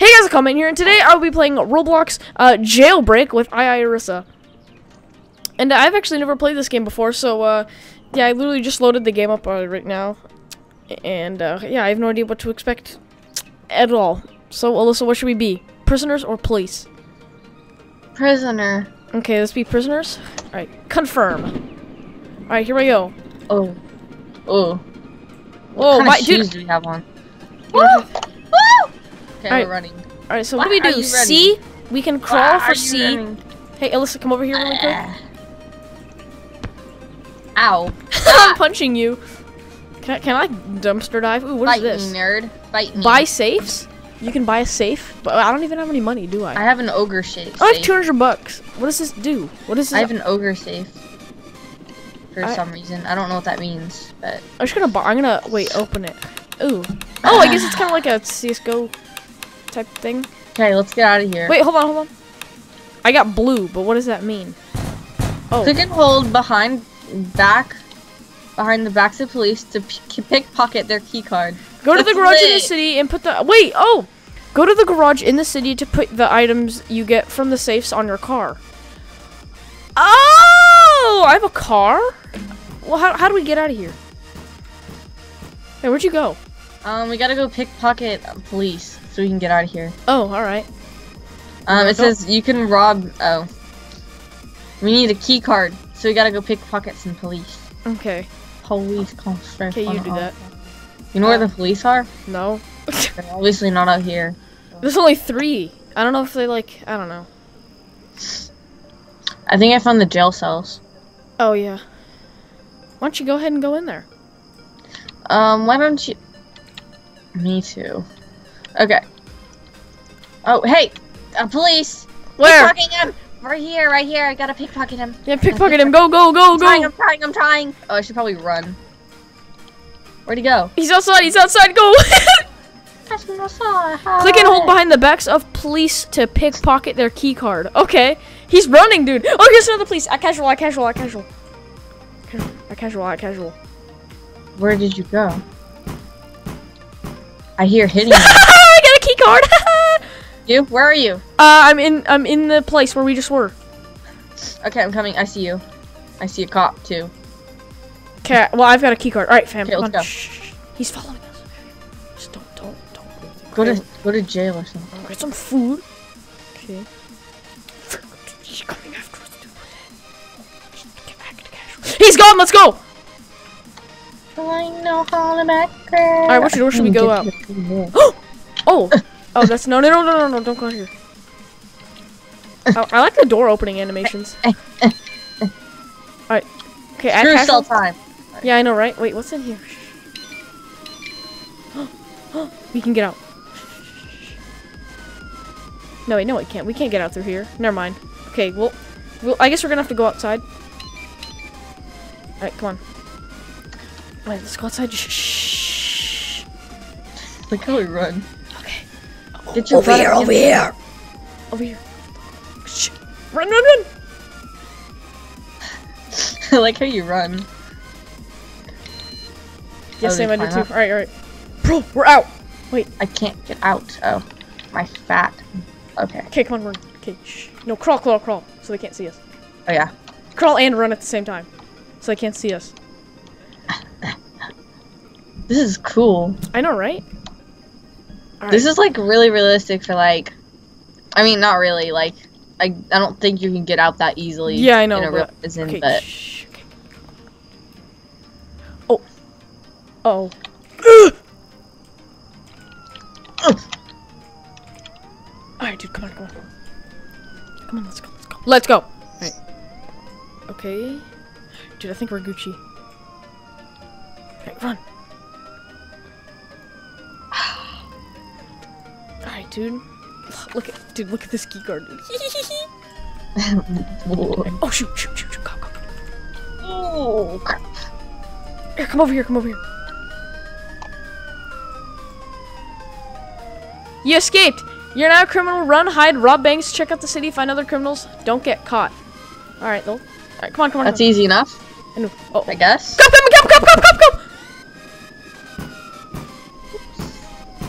Hey guys, it's Connman here, and today I'll be playing Roblox uh, Jailbreak with II Arissa. And I've actually never played this game before, so uh, yeah, I literally just loaded the game up uh, right now. And uh, yeah, I have no idea what to expect at all. So, Alyssa, what should we be? Prisoners or police? Prisoner. Okay, let's be prisoners. Alright, confirm. Alright, here we go. Oh. Oh. What Oh, kind my- of dude- shoes do we have on? Woo! Okay, Alright. we're running. Alright, so Why what do we do? running? C? We can crawl Why for C. running? Hey, Alyssa, come over here really quick. Ah. Ow. I'm punching you. Can I, can I dumpster dive? Ooh, what is Fight this? me, nerd. Fight me. Buy safes? You can buy a safe, but I don't even have any money, do I? I have an ogre safe. I have 200 bucks. What does this do? What is this? I have an ogre safe. For I- some reason. I don't know what that means, but I'm just gonna. I'm gonna wait. Open it. Ooh. Oh, I guess it's kind of like a CS:GO type thing. okay, let's get out of here. Wait, hold on, hold on. I got blue, but what does that mean? Oh, Click and hold behind back behind the backs of police to pickpocket their key card. go to the that's garage in the city and put the. Wait. Oh, go to the garage in the city to put the items you get from the safes on your car. Oh, I have a car. Well, how how do we get out of here? Hey, where'd you go? Um, we gotta go pickpocket police so we can get out of here. Oh, all right. Um, it says you can rob. Oh, we need a key card, so we gotta go pickpocket some police. Okay. Police constance. Okay, you do that. You know where the police are? No. They're obviously not out here. There's only three. I don't know if they like. I don't know. I think I found the jail cells. Oh yeah. Why don't you go ahead and go in there? Um, why don't you? Me too. Okay. Oh, hey, uh, police! Where? Pickpocketing him! Right here, right here. I gotta pickpocket him. Yeah, pickpocket him. Go, go, go, go. I'm trying. I'm trying, I'm trying. Oh, I should probably run. Where'd he go? He's outside. He's outside. Go. Click Click and hold behind the backs of police to pickpocket their key card. Okay. He's running, dude. Oh, here's another police. I casual. I casual. I casual. Casual, I casual. I casual. Where did you go? I hear hitting you. I got a key card. uh, you. Where are you? I'm in. I'm in the place where we just were. Okay, I'm coming. I see you. I see a cop too. Okay. Well, I've got a key card. All right, fam. Okay, let's go. Shh. He's following us. Just don't, don't, don't. Go to go to jail or something. Get some food. Okay. He's coming after us, dude. Get back to casual. He's gone. Let's go. I know how to back. All right, which door should we go out? Oh, oh, that's no, no, no, no, no, no! Don't go here. Oh, I like the door opening animations. All right. Okay, add Screw casual. cell time. Yeah, I know, right? Wait, what's in here? we can get out. No, wait, no, we can't. We can't get out through here. Never mind. Okay, well, well, I guess we're gonna have to go outside. All right, come on. Wait, let's go outside. Shh. Look how we run. Okay. Get your over here, over here. Over here. Shh. Run, run, run. I like how you run. Yes, Oh, same. I do climb too. All right, all right. Bro, we're out. Wait. I can't get out. Oh, my fat. Okay. Okay, come on, run. Okay, shh. No, crawl, crawl, crawl, so they can't see us. Oh yeah. Crawl and run at the same time, so they can't see us. This is cool. I know, right? All This is like really realistic for like. I mean, not really. Like, I I don't think you can get out that easily. Yeah, I know, In a but- prison, Okay. but shh, okay. Oh. Oh. All right, dude. Come on, come on. Come on, let's go. Let's go. Let's go. Right. Okay. Dude, I think we're Gucci. Okay, run. All right, dude. Look at, dude. Look at this key card, oh shoot, shoot, shoot, shoot. Go, go, go. oh crap. Here, come over here, come over here. You escaped! You're now a criminal. Run, hide, rob banks, check out the city, find other criminals. Don't get caught. Alright, though. Alright, come on, come on. That's come easy enough. I. Oh. I guess. Come, come, come, come, come, come, come!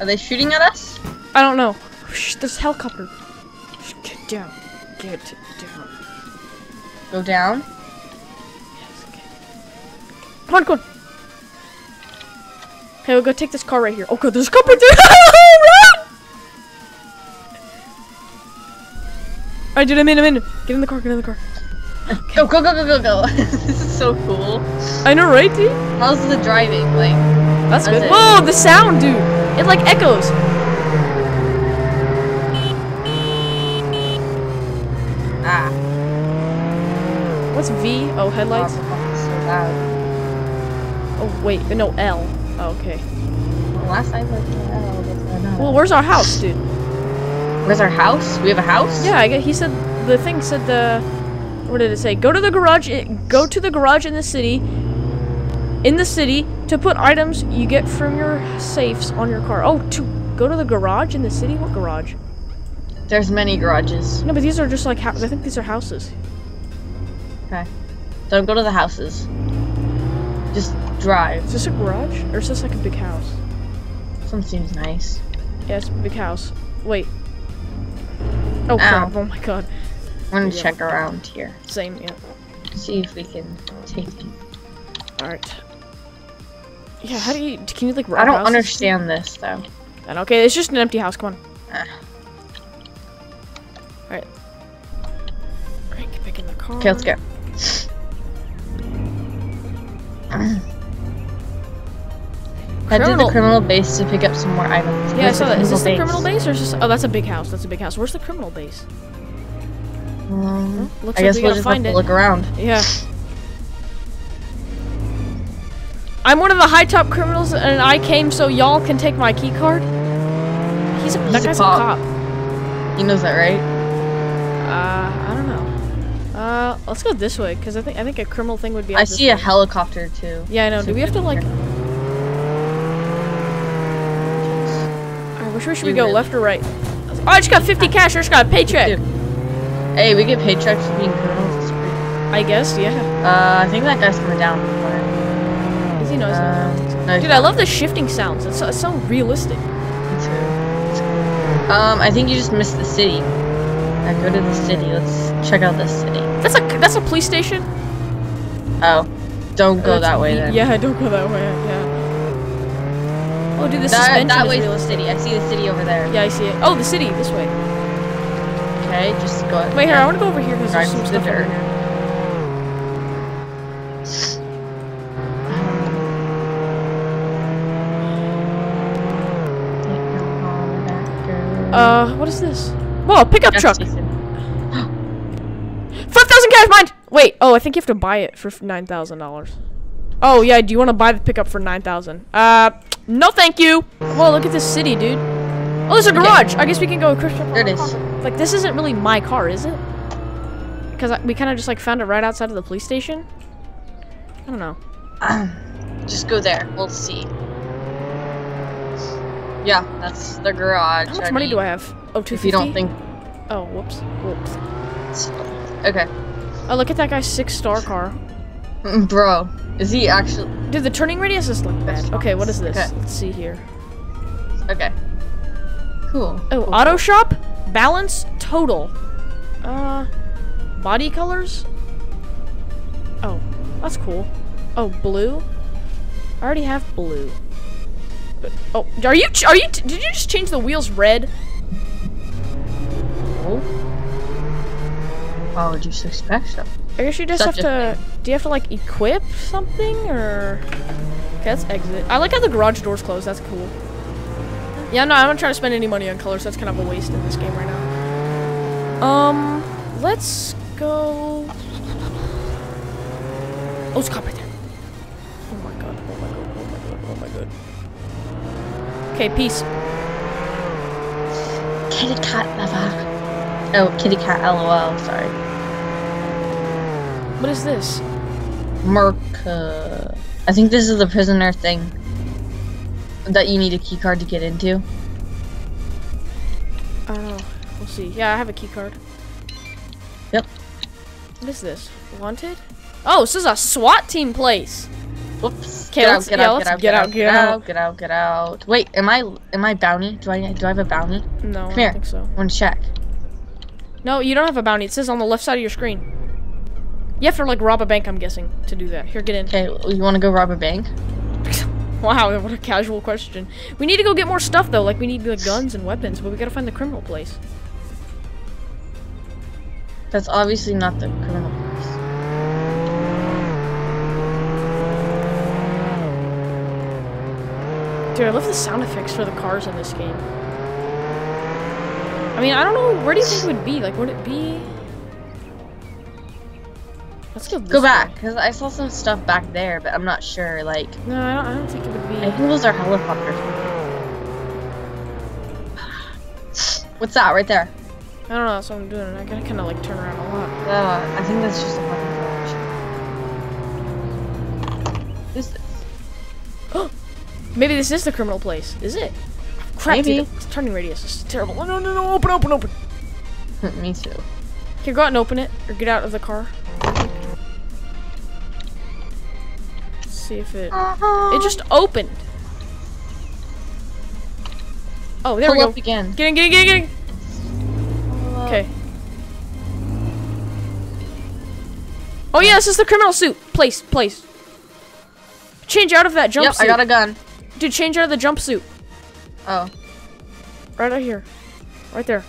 Are they shooting at us? I don't know. Shh, there's a helicopter. Get down. Get down. Go down. Yes, okay. Come on, come on. Okay, we'll go take this car right here. Oh god, there's a car right there! Run! Alright, dude, I'm in, I'm in. Get in the car, get in the car. Go, go, go, go, go, go. this is so cool. I know, right, dude? How's the driving? Like, That's, That's good. it. Whoa, the sound, dude! It like echoes. ah. What's V? Oh, headlights. Oh, wait, uh, no, L. Oh, okay. Well, last time was going? Well, where's our house, dude? Where's our house? We have a house? Yeah, I get. He said the thing said the. What did it say? Go to the garage. Go to the garage in the city. In the city to put items you get from your safes on your car. Oh, to go to the garage in the city. What garage? There's many garages. No, but these are just like I think these are houses. Okay. Don't go to the houses. Just drive. Is this a garage or is this like a big house? Some seems nice. Yeah, it's a big house. Wait. Oh crap! Oh my god. I'm gonna Yeah. check around here. Same. Yeah. See if we can take it. All right. Yeah. How do you? Can you like? I don't understand this though. And okay, it's just an empty house. Come on. Ah. Alright. Alright, get back in the car. Okay, let's go. Head to the criminal base to pick up some more items. Yeah, I saw that. Is this the criminal base? base or is this? Oh, that's a big house. That's a big house. Where's the criminal base? Um, Looks I like guess we we'll gotta just have to it. look around. Yeah. I'm one of the high top criminals, and I came so y'all can take my key card. He's a, that He's a guy's cop. a cop. He knows that, right? Uh, I don't know. Uh, let's go this way because I think I think a criminal thing would be. I see a helicopter too. Yeah, I know. Do we have to like? here. Alright, which way should we go? Left or right? Oh, I just got 50 cash. I just got a paycheck. Hey, we get paychecks for being criminals. I guess, yeah. Uh, I think that guy's coming down. Does he not? Uh, no, Dude, I love the shifting sounds. It's so, it's so realistic. Me too. Um, I think you just missed the city. Uh, go to the city. Let's check out the city. That's a that's a police station. Oh, don't go that way then. Yeah, don't go that way. Yeah. Oh, dude, the that, suspension that is way's the city. I see the city over there. Yeah, I see it. Oh, the city this way. Okay, just go. Wait, here. I want to go over here because there's some stuff over dirt. here. Uh, what is this? Whoa, pickup truck. Five thousand cash mine. Wait. Oh, I think you have to buy it for nine thousand dollars. Oh yeah. Do you want to buy the pickup for nine thousand? Uh, no, thank you. Whoa, look at this city, dude. Oh, there's a Okay. garage. I guess we can go Christian. There it is. Like this isn't really my car, is it? Because we kind of just like found it right outside of the police station. I don't know. Just go there. We'll see. Yeah, that's the garage. How much money do I have? Oh, two If fifty. you don't think. Oh, whoops. Whoops. Okay. Oh, look at that guy's six-star car. Mm, Bro, is he actually. Dude, the turning radius is like bad. Okay, what is this? Okay. Let's see here. Okay. Cool. Oh, Cool, auto shop, balance, total. Uh, body colors. Oh, that's cool. Oh, blue. I already have blue. But, oh, are you? ch- Are you? t- Did you just change the wheels red? Oh. Why would you suspect so? I guess you just Such have to. Do you have to like equip something or? Okay, let's exit. I like how the garage doors close. That's cool. Yeah, no, I'm not trying to spend any money on colors. That's kind of a waste in this game right now. Um, let's go. Oh, it's cop right there. Oh my god! Oh my god! Oh my god! Oh my god! Okay, peace. Kitty cat lover. Oh, kitty cat lol, sorry. What is this? Merc. Uh, I think this is the prisoner thing. That you need a key card to get into. I don't know. We'll see. Yeah, I have a key card. Yep. What is this? Wanted? Oh, this is a SWAT team place. Whoops. 'Kay, Get let's- out, get yeah, out, get out, get get out, out, get out. out, get out, get out. Wait, am I am I bounty? Do I do I have a bounty? No, I here. don't think so. I want to check. No, you don't have a bounty. It says on the left side of your screen. You have to like rob a bank, I'm guessing, to do that. Here, get in. Okay, you want to go rob a bank? Wow, what a casual question. We need to go get more stuff though. Like we need the guns and weapons, but we gotta find the criminal place. That's obviously not the criminal place. Dude, I love the sound effects for the cars in this game. I mean, I don't know. Where do you think it would be? Like, would it be? Let's go. Go back, cause I saw some stuff back there, but I'm not sure. Like, No, I don't, I don't think it would be. I think those are helicopters. What's that right there? I don't know. That's what I'm doing. I gotta kind of like turn around a lot. Uh, I think that's just a fucking. Who's this? Maybe this is the criminal place. Is it? Crap, Maybe. dude, turning radius is terrible. Oh, no, no, no! Open, open, open. Me too. Here, go out and open it, or get out of the car. see if it. It just opened. Oh, there Pull we go. up again. Get in, get in, get in, get in. Okay. Oh yeah, this is the criminal suit. Place, place. Change out of that jumpsuit. Yep, I got a gun. Dude, change out of the jumpsuit. Oh, Right out here. Right there.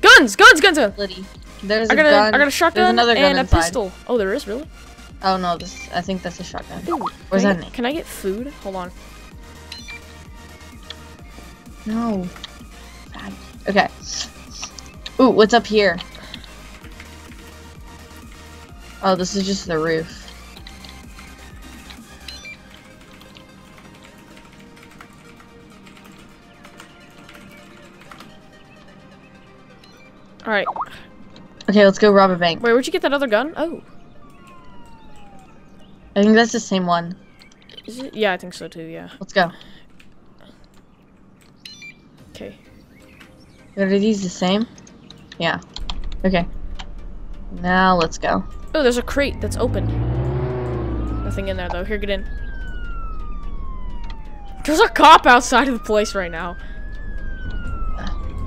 Guns, guns, guns, guns. Liddy. There's I got a, gun. I got a shotgun another gun and a pistol. Oh, there is really. Oh no, this. I think that's a shotgun. Ooh, Where's can I that get-? Can I get food? Hold on. No. Okay. Ooh, what's up here? Oh, this is just the roof. All right. Okay, let's go rob a bank. Wait, where'd you get that other gun? Oh, I think that's the same one. is it? Yeah, I think so too. Yeah. Let's go. Okay. Are these the same? Yeah. Okay. Now let's go. Oh, there's a crate that's open. Nothing in there though. Here, get in. There's a cop outside of the place right now.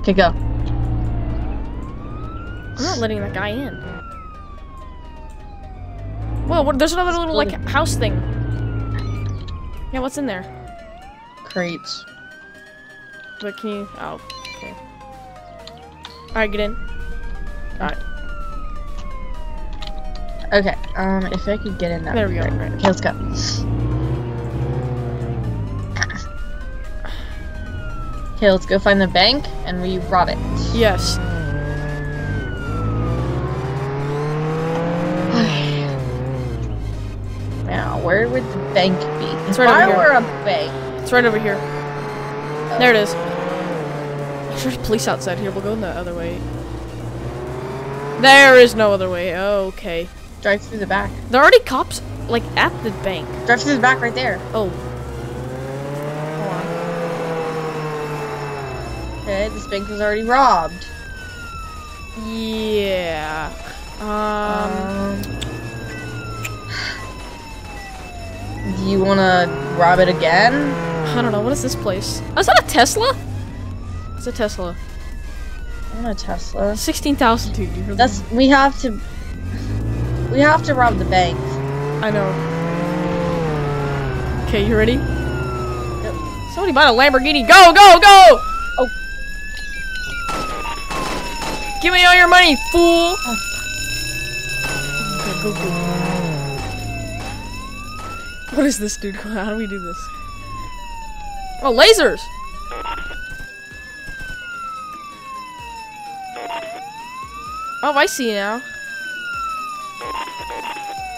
Okay, go. I'm not letting that guy in. Whoa, what, there's another little like house thing. Yeah, what's in there? Crates. But can you? Oh, okay. All right, get in. All right, Okay. Um, if I could get in that. there we go. Right. Okay, let's go. Okay, let's go find the bank and we rob it. Yes. Bank be? It's right over I here. were a bank. It's right over here. There it is. There's police outside here. We'll go the other way. There is no other way. Okay. Drive through the back. There are already cops like at the bank. Drive through the back right there. Oh. Hold on. Okay, this bank was already robbed. Yeah. Um. Um, do you want to rob it again? I don't know. What is this place? Oh, is that a Tesla? It's a Tesla. I want a Tesla. Sixteen thousand, dude. You really- That's we have to. We have to rob the bank. I know. Okay, you ready? Somebody bought a Lamborghini. Go, go, go! Oh. Give me all your money, fool! Oh. Okay, go, go. What is this, dude? How do we do this? Oh, lasers! Oh, I see now.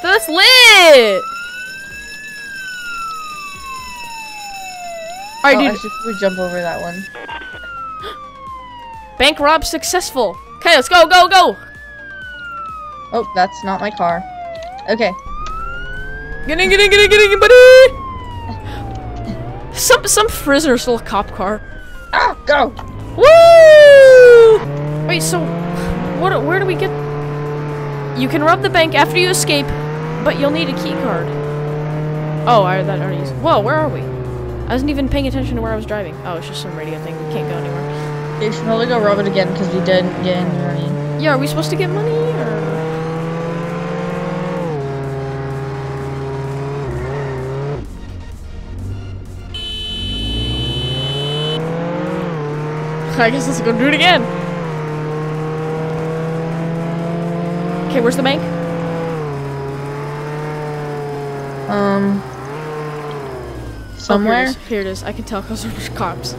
That's lit! Alright, oh, dude. I should probably jump over that one. Bank rob successful. Okay, let's go, go, go! Oh, that's not my car. Okay. Get in, get in, get in, get in, buddy! Some some prisoner stole a cop car. Ah, go! Woo! Wait, so what? Where do we get? You can rob the bank after you escape, but you'll need a key card. Oh, I that already. Used. Whoa, where are we? I wasn't even paying attention to where I was driving. Oh, it's just some radio thing. We can't go anywhere. You should probably go rob it again because we didn't get any money. Yeah, are we supposed to get money or? I guess let's go do it again. Okay, where's the bank? Um, Oh, somewhere. here, it is. here it is. I can tell because there's cops.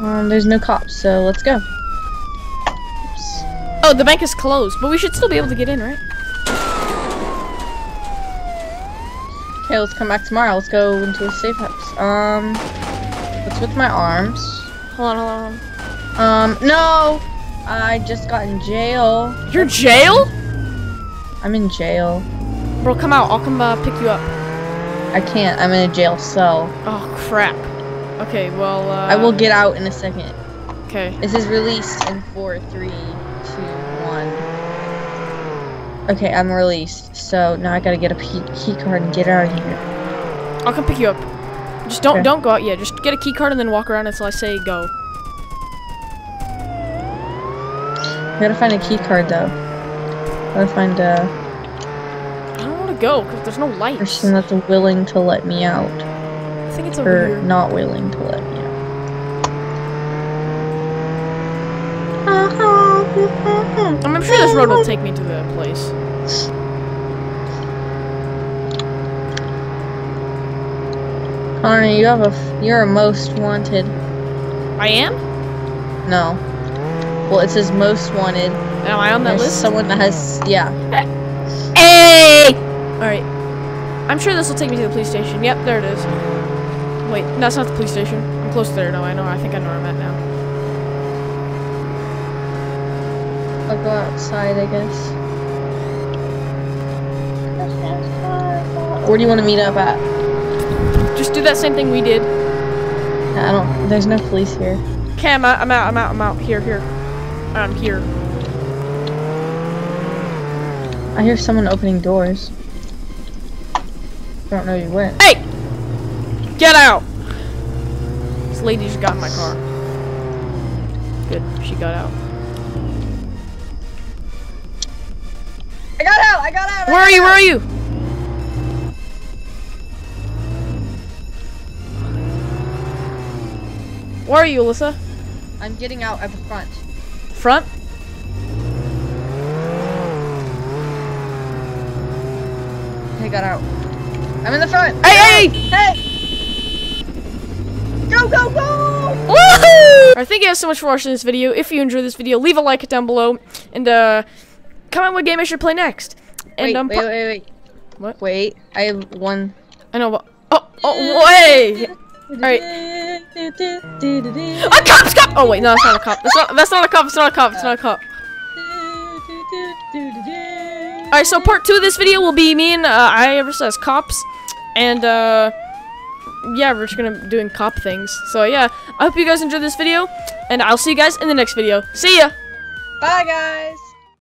Um, there's no cops, so let's go. Oh, the bank is closed, but we should still be able to get in, right? Okay, let's come back tomorrow. Let's go into a safe house. Um, what's with my arms? Hold on, hold on. Um, no! I just got in jail. You're in jail? I'm in jail. Bro, come out. I'll come uh, pick you up. I can't. I'm in a jail cell. Oh, crap. Okay, well, uh... I will get out in a second. Okay. This is released in four, three, two. Okay, I'm released. So now I gotta get a key, card and get out of here. I'll come pick you up. Just don't Okay. don't go out yet. Just get a key card and then walk around until I say go. I gotta find a key card though. I Gotta find a I don't want to go because there's no lights. person that's willing to let me out. I think it's over Or here. not willing to let me out. I'm sure this road will take me to the place. Connor, you have a. f- You're a most wanted. I am? No. Well, it says most wanted. Am I on that There's list? someone that has. Yeah. Hey! Alright. I'm sure this will take me to the police station. Yep, there it is. Wait, that's not the police station. I'm close there. No, I know. I think I know where I'm at now. I'll go outside, I guess. Where do you want to meet up at? Just do that same thing we did. I don't. There's no police here. Okay, I'm out. I'm out. I'm out. I'm out. Here, here. I'm here. I hear someone opening doors. I don't know you went. Hey! Get out! This lady just got in my car. Good, she got out. I got out! I got out! Where are you? Where are you? Where are you, Alyssa? I'm getting out at the front. Front? I got out. I'm in the front! Hey, hey! Hey! Go, go, go! Woohoo! Alright, thank you guys so much for watching this video. If you enjoyed this video, leave a like down below. And, uh, comment what game I should play next. And, Wait, um, wait, wait, wait. What? Wait, I have one. I know, but, oh, oh, wait! Alright. A cop's cop! Oh, wait, no, that's not a cop. That's not, that's not a cop. It's not a cop. It's not a cop. Alright, so part two of this video will be me and uh, I ever says cops, and uh, yeah, we're just gonna be doing cop things. So yeah, I hope you guys enjoyed this video, and I'll see you guys in the next video. See ya. Bye, guys!